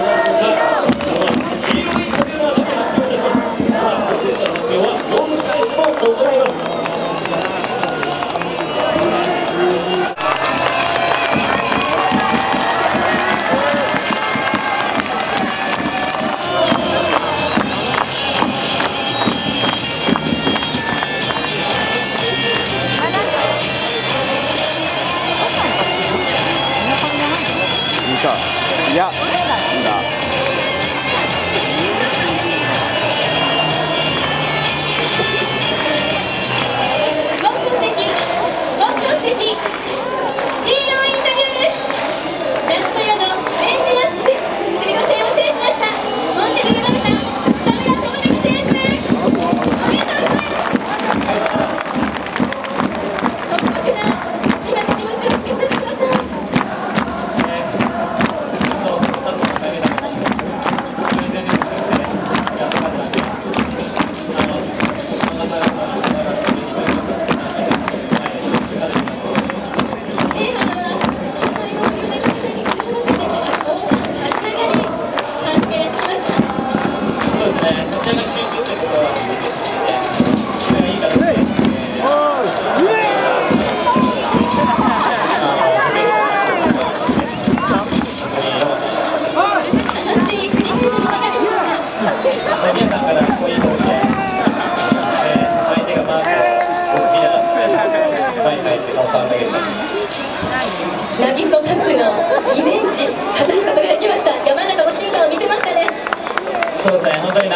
Obrigado.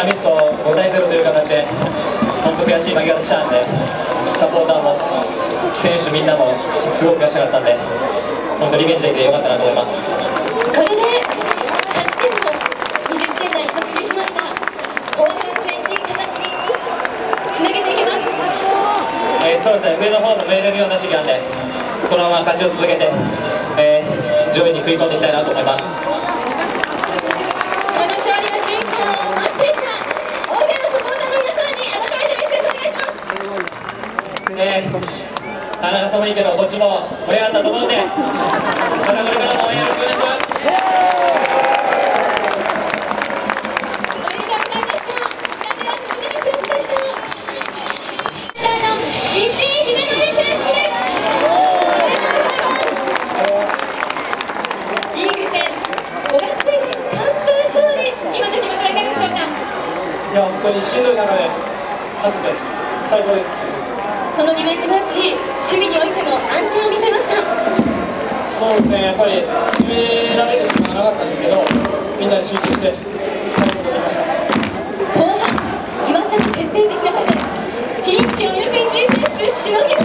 ですね、本当にナビスコ5対0という形で、本当悔しい負け方したんで、サポーターも、選手みんなもすごく悔しかったんで、本当リベンジできてよかったなと思います。これで勝ち点も20点台突入しました後半戦につなげていきますえーそうですね、上の方もメールようになってきたんで、このまま勝ちを続けて、えー上位に食い込んでいきたいなと思います。この勝利の瞬間を待っていた大勢のサポーターの皆さんに改めてメッセージお願いしますえいけど、こっちも盛り上がったと思うんで、またこれからも応援よろしくお願いします。いや、本当にしんどい中で勝って最高です。このリベンジマッチ守備においても安定を見せましたそうですね、やっぱり決められる時間がなかったんですけど、みんなで集中して、勝つことができました。後半岩田の徹底的な中でピンチをよく石井選手しのぎま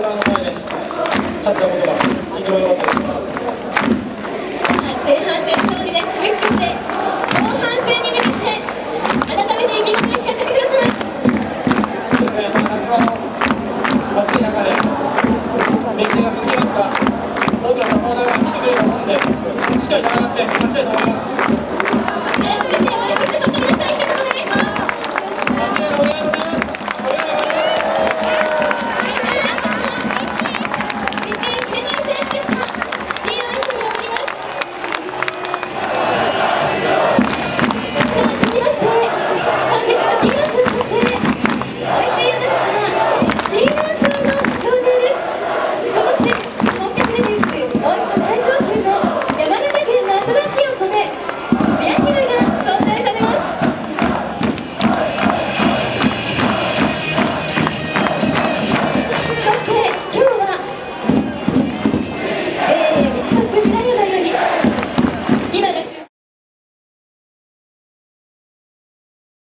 ーターの前で勝ったことが一番良かったです。前半戦勝利で締めくくって後半戦に向けて改めて意気込みを聞かせてくださいそうですね、夏場の暑い中で、練習が続きますが、多くのサポーターが来てくれると思うんで、しっかり戦って勝ちたいと思います。